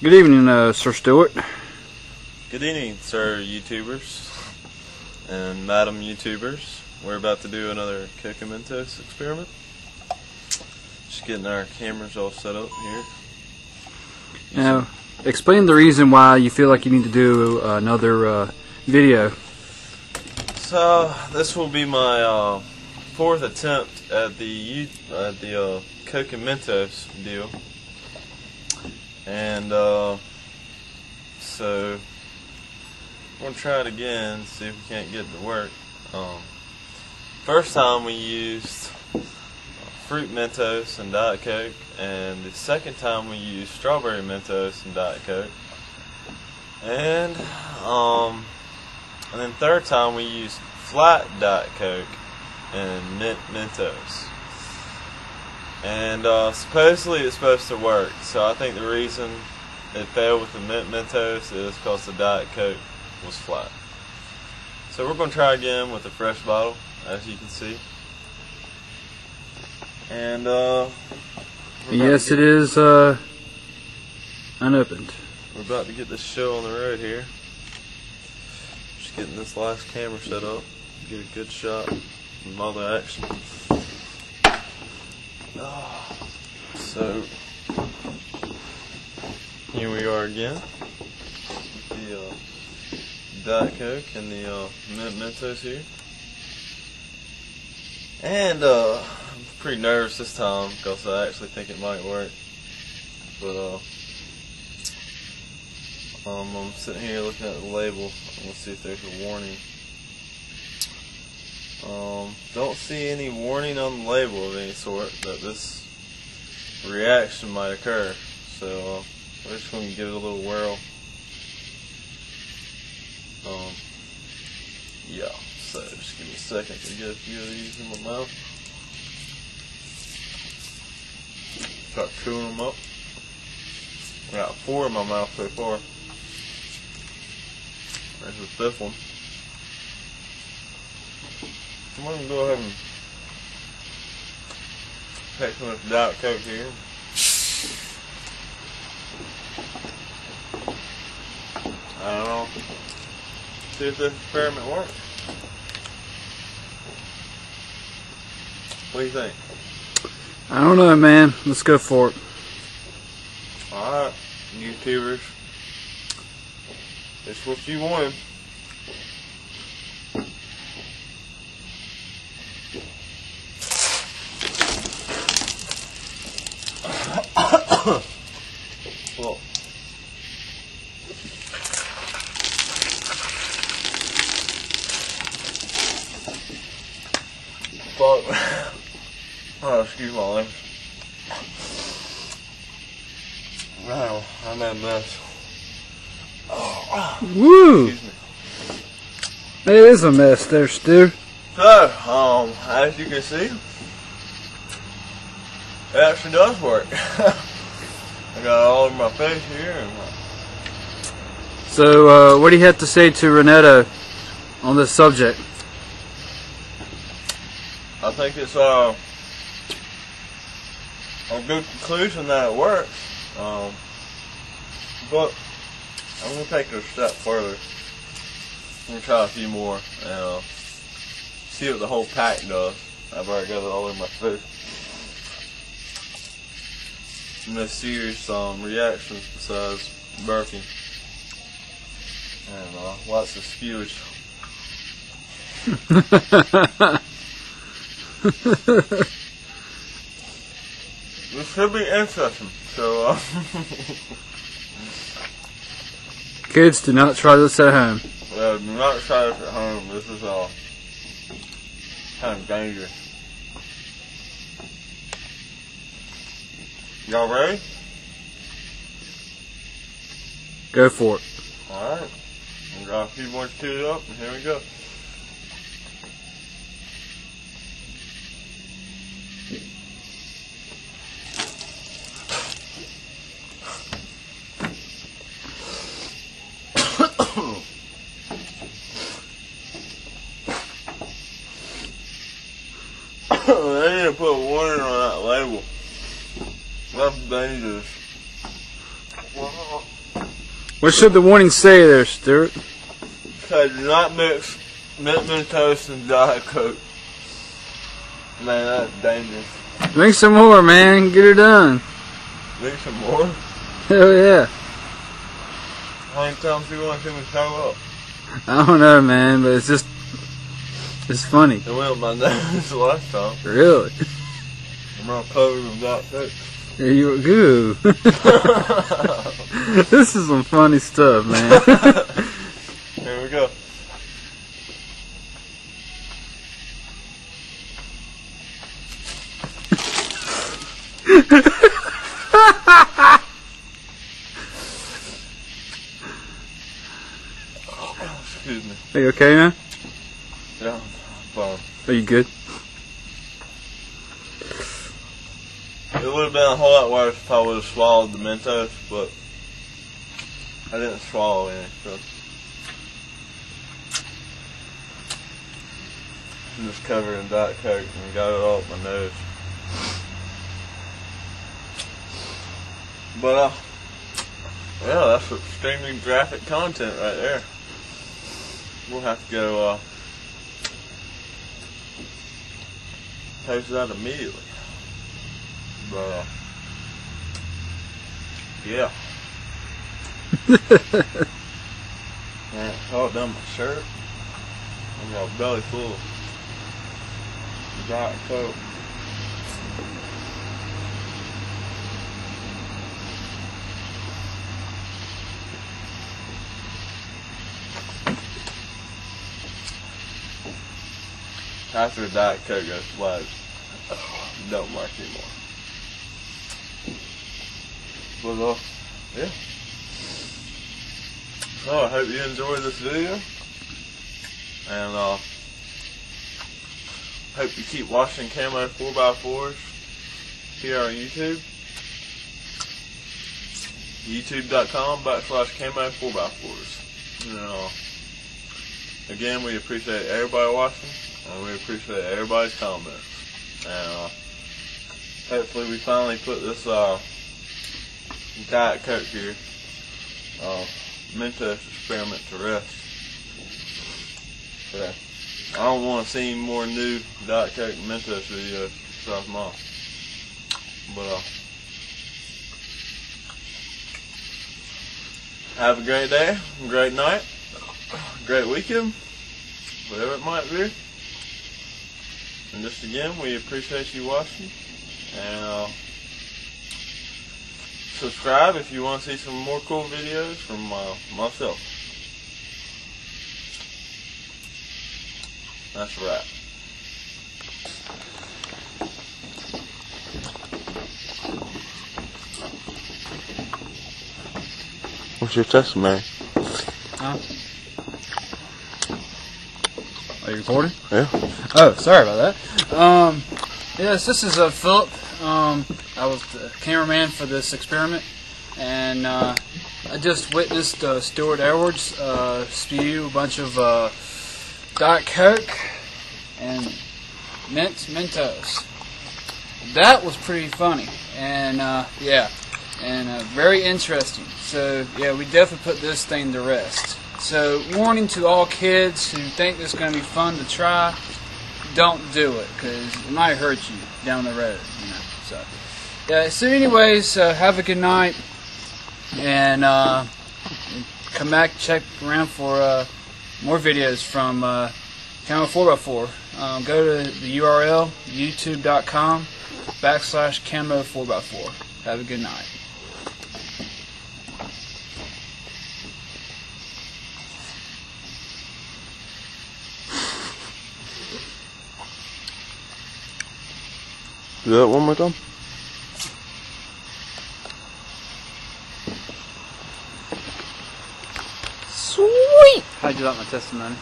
Good evening, uh, Sir Stewart. Good evening, sir YouTubers and madam YouTubers. We're about to do another Cocomentos experiment. Just getting our cameras all set up here. Now, explain the reason why you feel like you need to do another uh, video. So this will be my uh, fourth attempt at the at the uh, Cocomentos deal, and uh, so we're gonna try it again, see if we can't get it to work. Um, first time we used fruit Mentos and Diet Coke, and the second time we used strawberry Mentos and Diet Coke, and um, and then third time we used flat Diet Coke and mint Mentos. And uh, supposedly it's supposed to work, so I think the reason it failed with the mint Mentos is because the Diet Coke was flat. So we're going to try again with a fresh bottle, as you can see. And uh, Yes, it is uh, unopened. We're about to get this show on the road here. Just getting this last camera set up, get a good shot of all the action. So here we are again. The uh, Diet Coke and the uh, Mint Mentos here. And uh, I'm pretty nervous this time because I actually think it might work. But uh, um, I'm sitting here looking at the label. I'm gonna see if there's a warning. Um, don't see any warning on the label of any sort that this reaction might occur. So uh, we're just gonna give it a little whirl. Um, yeah. So just give me a second to get a few of these in my mouth. Start chewing them up. I got four in my mouth so far. There's the fifth one. I'm gonna go ahead and take some of this Diet Coke here. I don't know. See if this experiment works. What do you think? I don't know, man. Let's go for it. Alright, YouTubers. It's what you wanted. well, fuck. Oh, excuse my language. Wow, I'm at a mess. Woo! Excuse me. It is a mess there, Stu. So, um, as you can see, it actually does work. I got it all over my face here. And So, uh, what do you have to say to Renetto on this subject? I think it's uh, a good conclusion that it works. Um, but I'm to take it a step further. I'm to try a few more and uh, see what the whole pack does. I've already got it all in my. No serious um, reactions besides burping. And uh, lots of spewage. This should be interesting. So, uh, Kids, do not try this at home. uh, do not try this at home. This is uh, kind of dangerous. Y'all ready? Go for it. Alright. We got a few more queued up, and here we go. They need to put a warning on that label. That's dangerous. Wow. What should the warning say there, Stuart? So do not mix mint Mentos and Diet Coke. Man, that's dangerous. Make some more, man. Get her done. Make some more. Hell yeah. How many times do you want to see me throw up? I don't know, man, but it's just, it's funny. It went up my nose last time. Really. I'm all covered with Diet Coke. Yeah, you goo. this is some funny stuff, man. Here we go. Oh, excuse me. Are you okay, man? Yeah, fine. Are you good? It would have been a whole lot worse if I would have swallowed the Mentos, but I didn't swallow any, so. I'm just covered in Diet Coke and got it all up my nose. But, uh, yeah, that's extremely graphic content right there. We'll have to go, uh, post that immediately. But, uh, yeah. Man, all done my shirt. I got a belly full of Diet Coke. After Coke goes flat, don't work anymore. But uh, yeah. So I hope you enjoyed this video. And uh hope you keep watching Camo 4x4s here on YouTube. YouTube.com backslash Camo 4x4s. And, uh, again, we appreciate everybody watching, and we appreciate everybody's comments. And uh, hopefully we finally put this uh, Diet Coke here, uh, Mentos experiment to rest. Yeah. I don't want to see any more new Diet Coke Mentos videos, I'm off. But, uh, have a great day, great night, great weekend, whatever it might be. And just again, we appreciate you watching. And, uh, subscribe if you want to see some more cool videos from uh, myself. That's right. What's your testimony? Are you recording? Yeah. Oh, sorry about that. Um, yes, this is uh, Philip. Um, I was the cameraman for this experiment, and uh, I just witnessed uh, Stuart Edwards uh, spew a bunch of uh, Diet Coke and mint Mentos. That was pretty funny, and uh, yeah, and uh, very interesting. So yeah, we definitely put this thing to rest. So warning to all kids who think this is going to be fun to try, don't do it because it might hurt you down the road. You know. So yeah. So anyways, uh, have a good night, and uh, come back check around for uh, more videos from uh, Camo 4x4. Um, go to the URL youtube.com backslash Camo 4x4. Have a good night. Do that one more time. Sweet. How'd you like my testimony?